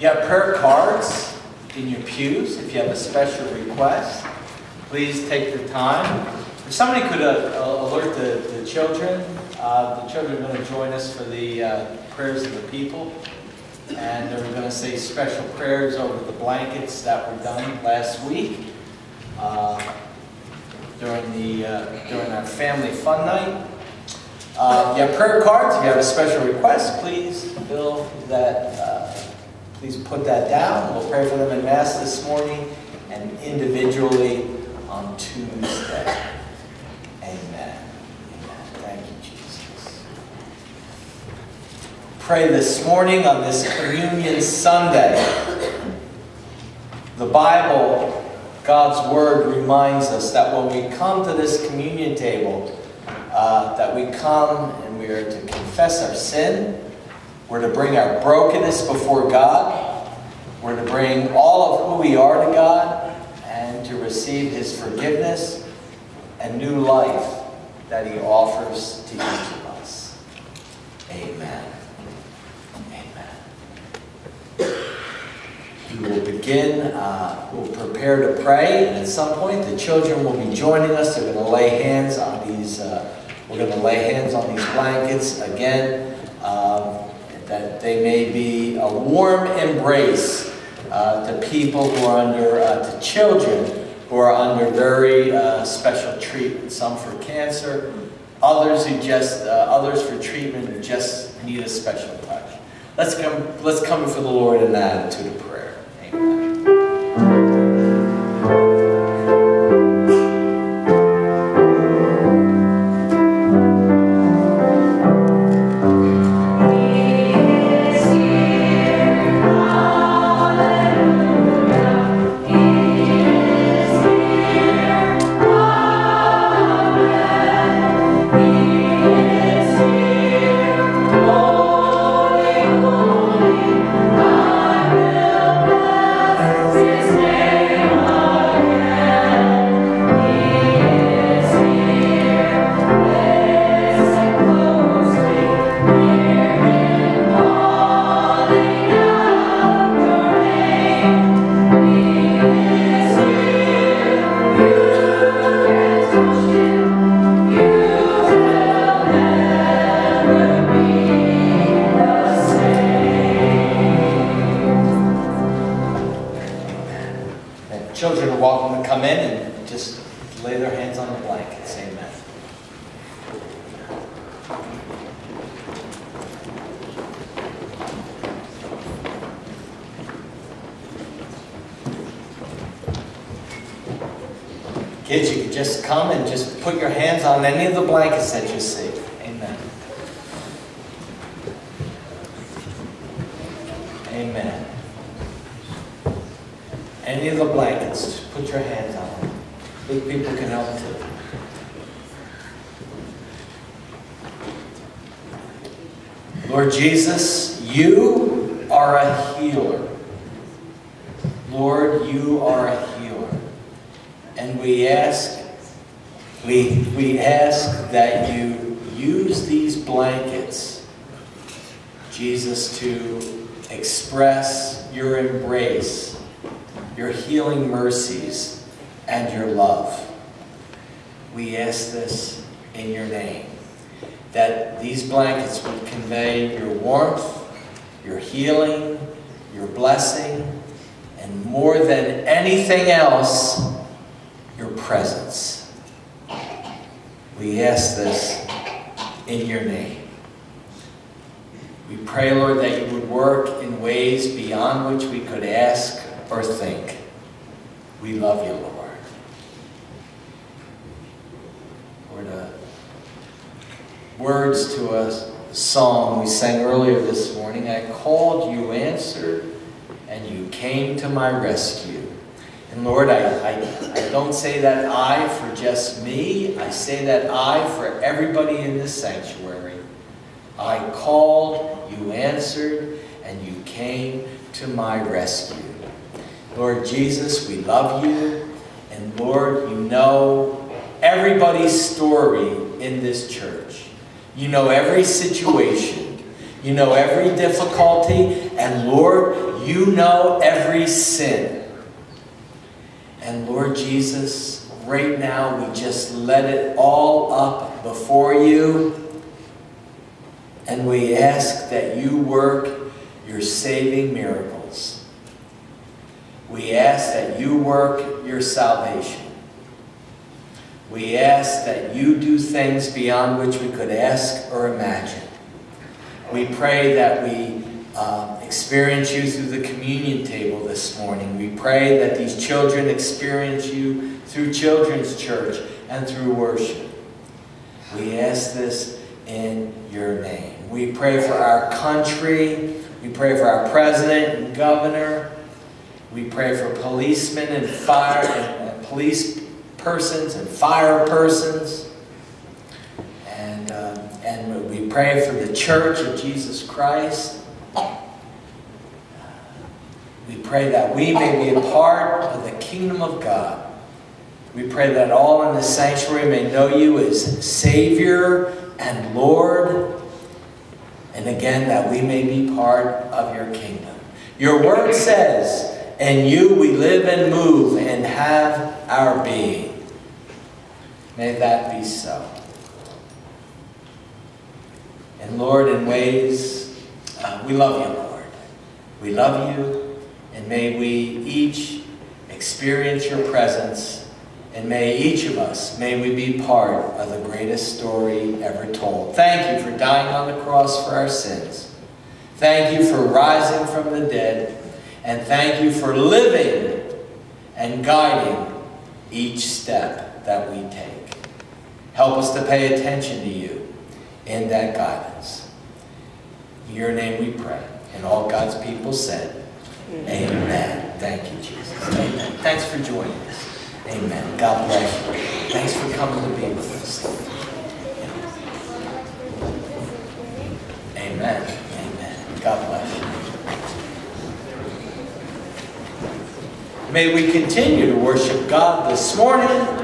You have prayer cards in your pews. If you have a special request, please take the time. If somebody could uh, uh, alert the, the children, uh, the children are going to join us for the uh, prayers of the people. And they're going to say special prayers over the blankets that were done last week uh, during, the, uh, during our family fun night. Uh, you have prayer cards. If you have a special request, please fill that. Please put that down. We'll pray for them in Mass this morning and individually on Tuesday. Amen. Amen. Thank you, Jesus. Pray this morning on this Communion Sunday. The Bible, God's Word, reminds us that when we come to this communion table, uh, that we come and we are to confess our sin. We're to bring our brokenness before God. We're to bring all of who we are to God and to receive His forgiveness and new life that He offers to each of us. Amen. Amen. We will begin, uh, we'll prepare to pray, and at some point the children will be joining us. They're going to lay hands on these, uh, we're going to lay hands on these blankets again, um, that they may be a warm embrace uh, to people who are under, uh, to children who are under very uh, special treatment. Some for cancer, others who just, uh, others for treatment who just need a special touch. Let's come, let's come for the Lord in that attitude of prayer. Amen. Children are welcome to come in and just lay their hands on the blankets. Amen. Kids, you can just come and just put your hands on any of the blankets that you see. Amen. Amen. Any of the blankets, put your hands on them. Big people can help too. Lord Jesus, you are a healer. Lord, you are a healer. And we ask, we, we ask that you use these blankets, Jesus, to express your embrace your healing mercies, and your love. We ask this in your name, that these blankets would convey your warmth, your healing, your blessing, and more than anything else, your presence. We ask this in your name. We pray, Lord, that you would work in ways beyond which we could ask or think. We love you, Lord. Lord, uh, words to a song we sang earlier this morning. I called, you answered, and you came to my rescue. And Lord, I, I, I don't say that I for just me. I say that I for everybody in this sanctuary. I called, you answered, and you came to my rescue. Lord Jesus, we love you. And Lord, you know everybody's story in this church. You know every situation. You know every difficulty And Lord, you know every sin. And Lord Jesus, right now we just let it all up before you. And we ask that you work your saving miracles. We ask that you work your salvation. We ask that you do things beyond which we could ask or imagine. We pray that we um, experience you through the communion table this morning. We pray that these children experience you through children's church and through worship. We ask this in your name. We pray for our country. We pray for our president and governor. We pray for policemen and fire and police persons and fire persons. And, um, and we pray for the church of Jesus Christ. We pray that we may be a part of the kingdom of God. We pray that all in the sanctuary may know you as Savior and Lord. And again, that we may be part of your kingdom. Your word says, In you we live and move and have our being. May that be so. And Lord, in ways, uh, we love you, Lord. We love you, and may we each experience your presence, and may each of us, may we be part of the greatest story ever told. Thank you for dying on the cross for our sins. Thank you for rising from the dead, and thank you for living and guiding each step that we take. Help us to pay attention to you in that guidance. In your name we pray. And all God's people said, Amen. Amen. Thank you, Jesus. Amen. Thanks for joining us. Amen. God bless you. Thanks for coming to be with us. Amen. Amen. God bless you. May we continue to worship God this morning